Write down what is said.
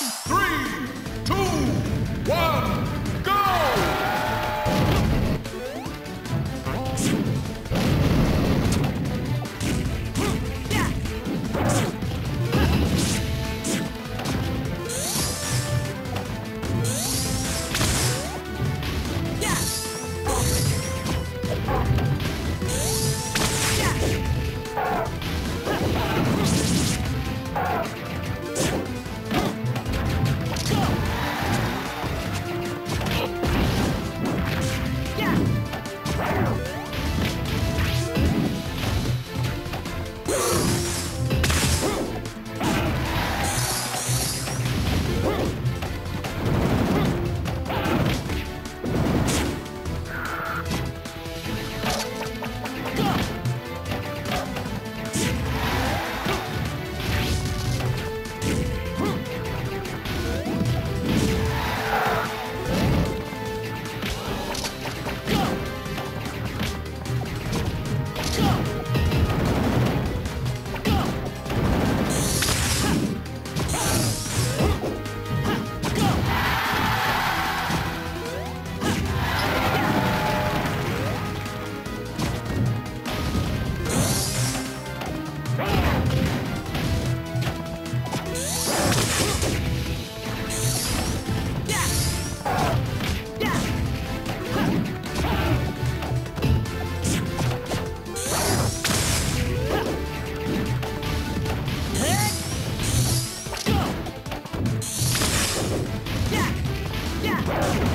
three. Fire!